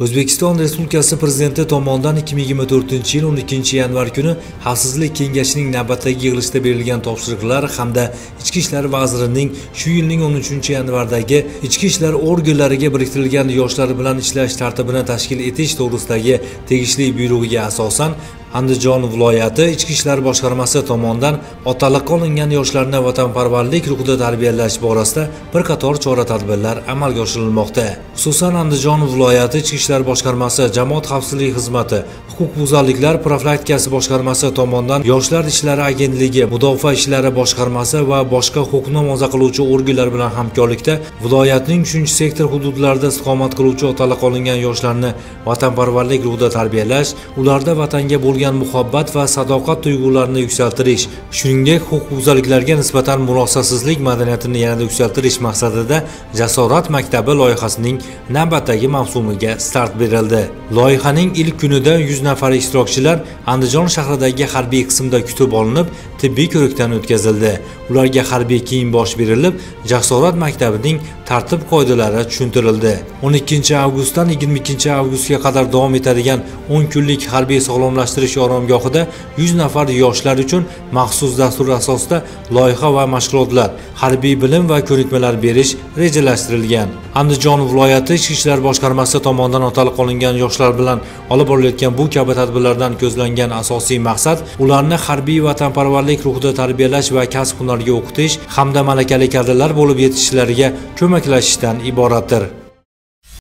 o'zbekiston respublikasi prezidenti tomonidan 2024 yil 12 yanvar kuni xavfsizlik kengashining navbatdagi yig'ilishida berilgan topshiriqlar hamda ichki ishlar vazirining shu yilning 13 yanvardagi ichki ishlar organlariga biriktirilgan yoshlar bilan ishlash tartibini tashkil etish to'g'risidagi tegishli buyrug'iga asosan andijon viloyati ichki ishlar boshqarmasi tomonidan otaliqqa olingan yoshlarni vatanparvarlik ruhida tarbiyalash borasida bir qator chora tadbirlar amalga oshirilmoqda. Xususan andijon viloyati ichki ishlar boshqarmasi jamoat xavfsizligi xizmati huquqbuzarliklar profilaktikasi boshqarmasi tomonidan yoshlar ishlari agentligi mudofaa ishlari boshqarmasi va boshqa huquqni muhofaza qiluvchi organlar bilan hamkorlikda viloyatning uchinchi sektor hududlarida istiqomat qiluvchi otaliqqa olingan yoshlarni vatanparvarlik ruhida tarbiyalash ularda vatanga bo'lgan bo'lgan muhabbat va sadoqat tuyg'ularini yuksaltirish shuningdek huquqbuzarliklarga nisbatan murosasizlik madaniyatini yanada yuksaltirish maqsadida jasorat maktabi loyihasining navbatdagi mavsumiga start berildi. Loyihaning ilk kunida 100 nafar ishtirokchilar andijon shahridagi harbiy qismda kutib olinib tibbiy ko'rikdan o'tkazildi. Ularga harbiy kiyim bosh berilib jasorat maktabining tartib qoidalari tushuntirildi. 12 avgustdan 22 avgustga qadar davom etadigan 10 kunlik harbiy sog'lomlashtirish oromgohida 100 nafar yoshlar uchun maxsus dastur asosida loyiha va mashg'ulotlar harbiy bilim va ko'nikmalar berish rejalashtirilgan. Andijon viloyati ichki ishlar boshqarmasi tomonidan otaliq qolingan yoshlar bilan olib borilayotgan bu kabi tadbirlardan ko'zlangan asosiy maqsad ularni harbiy vatanparvarlik ruhida tarbiyalash va kasb hunarga o'qitish hamda malakali kadrlar bo'lib yetishishlariga ko'maklashishdan iboratdir.